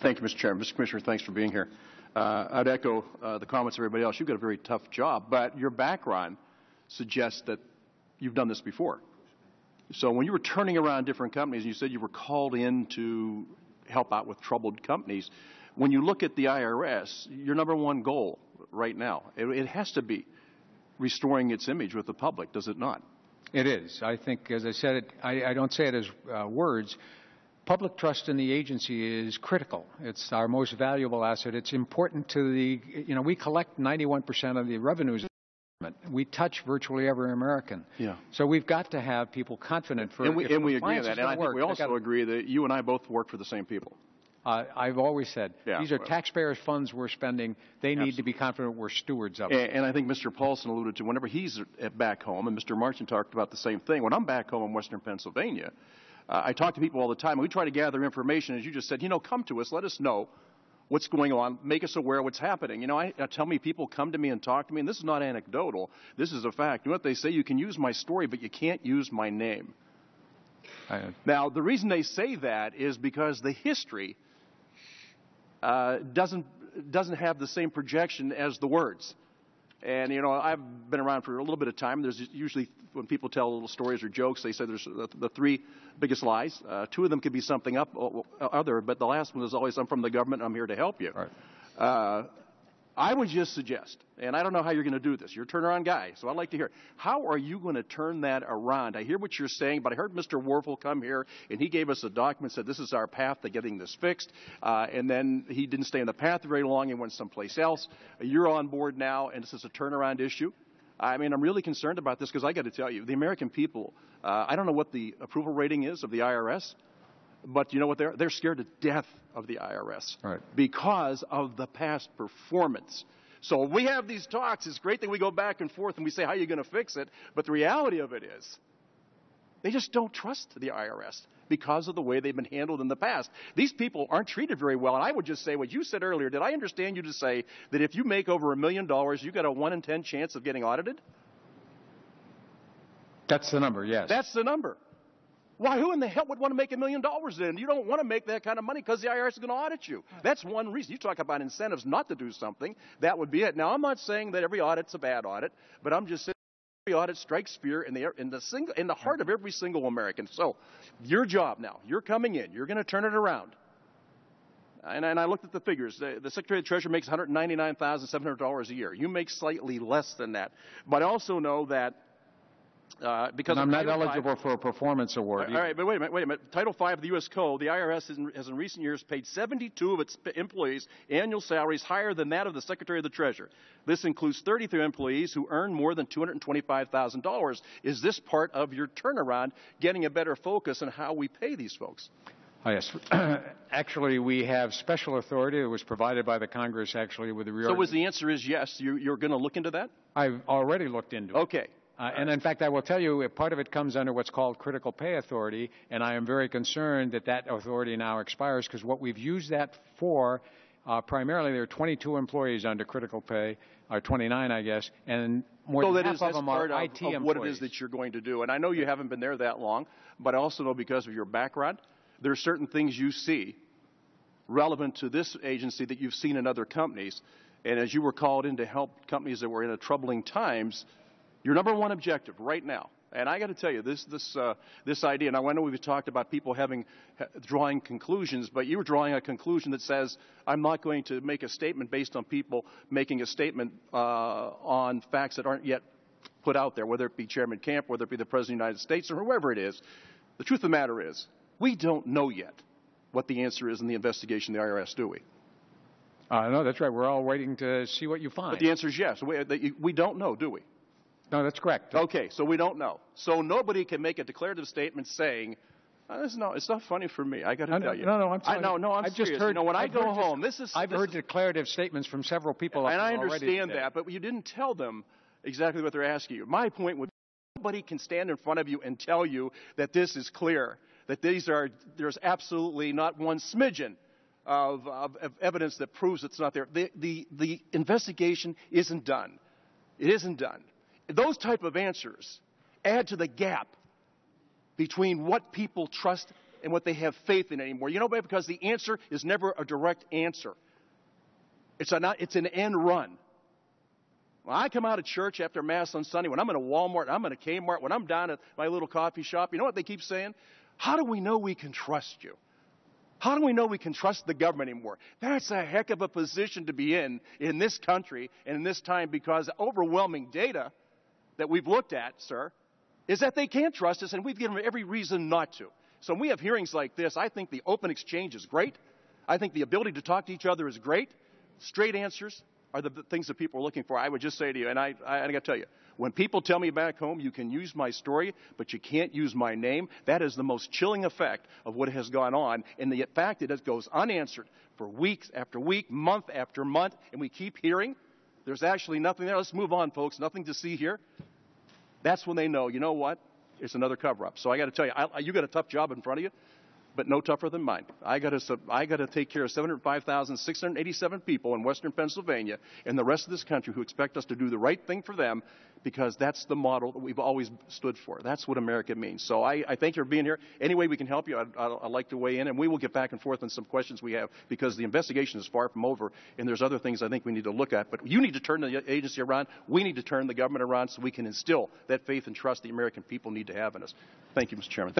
Thank you, Mr. Chairman. Mr. Commissioner, thanks for being here. Uh, I'd echo uh, the comments of everybody else. You've got a very tough job, but your background suggests that you've done this before. So when you were turning around different companies, and you said you were called in to help out with troubled companies, when you look at the IRS, your number one goal right now, it, it has to be restoring its image with the public, does it not? It is. I think, as I said, it, I, I don't say it as uh, words. Public trust in the agency is critical. It's our most valuable asset. It's important to the, you know, we collect 91% of the revenues. We touch virtually every American. Yeah. So we've got to have people confident for. And we, and we agree on that. And I gonna think we also gotta- agree that you and I both work for the same people. Uh, I've always said Yeah, these are well- taxpayers' funds we're spending. They need to be confident we're stewards of And, it. and I think Mr. Paulsen alluded to whenever he's at back home, and Mr. Martin talked about the same thing. When I'm back home in Western Pennsylvania, uh, I talk to people all the time. We try to gather information, as you just said. You know, come to us, let us know what's going on, make us aware of what's happening. You know, I, I tell me people come to me and talk to me, and this is not anecdotal. This is a fact. You know what they say? You can use my story, but you can't use my name. I- Now, the reason they say that is because the history uh, doesn't doesn't have the same projection as the words. And you know, I've been around for a little bit of time. There's usually when people tell little stories or jokes, they say there's the, the three biggest lies. Uh, two of them could be something up other, but the last one is always I'm from the government. I'm here to help you. Right. Uh, I would just suggest, and I don't know how you're going to do this. You're a turnaround guy, so I'd like to hear how are you going to turn that around? I hear what you're saying, but I heard Mr. Werfel come here and he gave us a document said this is our path to getting this fixed, uh, and then he didn't stay in the path very long and went someplace else. You're on board now, and this is a turnaround issue. I mean, I'm really concerned about this because I got to tell you, the American people. Uh, I don't know what the approval rating is of the IRS, but you know what? They're they're scared to death of the IRS Right. because of the past performance. So we have these talks. It's great that we go back and forth and we say, how are you going to fix it? But the reality of it is, they just don't trust the IRS because of the way they've been handled in the past. These people aren't treated very well. And I would just say what you said earlier. Did I understand you to say that if you make over a million dollars, you got a 1 in 10 chance of getting audited? That's the number, yes. That's the number. Why, who in the hell would want to make a million dollars then? You don't want to make that kind of money because the IRS is going to audit you. That's one reason. You talk about incentives not to do something. That would be it. Now, I'm not saying that every audit's a bad audit, but I'm just saying every audit strikes fear in the, in the, single, in the heart of every single American. So, your job now, you're coming in, you're going to turn it around. And, and I looked at the figures. The, the Secretary of the Treasury makes $199,700 a year. You make slightly less than that. But I also know that uh, because and I'm not eligible for a performance award. all right, but wait a minute, wait a minute. Title V of the U.S. Code, the IRS has in, has in recent years paid 72 of its employees annual salaries higher than that of the Secretary of the Treasury. This includes 33 employees who earn more than $225,000. Is this part of your turnaround, getting a better focus on how we pay these folks? Oh, yes. actually, we have special authority that was provided by the Congress actually with the So, was the answer is yes? You, you're going to look into that? I've already looked into it. Okay. Uh, and in fact, I will tell you, part of it comes under what's called critical pay authority, and I am very concerned that that authority now expires because what we've used that for, uh, primarily there are 22 employees under critical pay, or 29, I guess, and more So than that half is of them are of, IT of employees. what it is that you're going to do. And I know you haven't been there that long, but I also know because of your background, there are certain things you see relevant to this agency that you've seen in other companies. And as you were called in to help companies that were in a troubling times, your number one objective right now, and I got to tell you this this uh, this idea. Now I know we've talked about people having drawing conclusions, but you were drawing a conclusion that says I'm not going to make a statement based on people making a statement uh, on facts that aren't yet put out there, whether it be Chairman Camp, whether it be the President of the United States, or whoever it is. The truth of the matter is, we don't know yet what the answer is in the investigation of the IRS, do we? Uh, no, that's right. We're all waiting to see what you find. But the answer is yes. We, we don't know, do we? No, that's correct. Okay, so we don't know. So nobody can make a declarative statement saying, "Uh, this no, it's not funny for me. I got to no, tell you. no, no, I'm I, no, no, I'm I've serious. just heard. you know, when I I've go heard just- home, this is. I've this heard is- declarative statements from several people. and I understand that, but you didn't tell them exactly what they're asking you. My point would be nobody can stand in front of you and tell you that this is clear, that these are there's absolutely not one smidgen of, of, of evidence that proves it's not there. The, the, the investigation isn't done. It isn't done. Those type of answers add to the gap between what people trust and what they have faith in anymore. You know why? Because the answer is never a direct answer. It's, not, it's an end run. When I come out of church after Mass on Sunday, when I'm in a Walmart, I'm in a Kmart, when I'm down at my little coffee shop, you know what they keep saying? How do we know we can trust you? How do we know we can trust the government anymore? That's a heck of a position to be in in this country and in this time because overwhelming data that we've looked at, sir, is that they can't trust us and we've given them every reason not to. So when we have hearings like this, I think the open exchange is great. I think the ability to talk to each other is great. Straight answers are the things that people are looking for. I would just say to you, and I, I, I got to tell you, when people tell me back home, you can use my story, but you can't use my name, that is the most chilling effect of what has gone on. And the fact that it goes unanswered for weeks after week, month after month, and we keep hearing there's actually nothing there. Let's move on, folks. Nothing to see here. That's when they know, you know what? It's another cover up. So I got to tell you, I, you got a tough job in front of you but no tougher than mine. I got to I got to take care of 705,687 people in Western Pennsylvania and the rest of this country who expect us to do the right thing for them because that's the model that we've always stood for. That's what America means. So I, I thank you for being here. Any way we can help you, I'd, I'd, like to weigh in, and we will get back and forth on some questions we have because the investigation is far from over, and there's other things I think we need to look at. But you need to turn the agency around. We need to turn the government around so we can instill that faith and trust the American people need to have in us. Thank you, Mr. Chairman.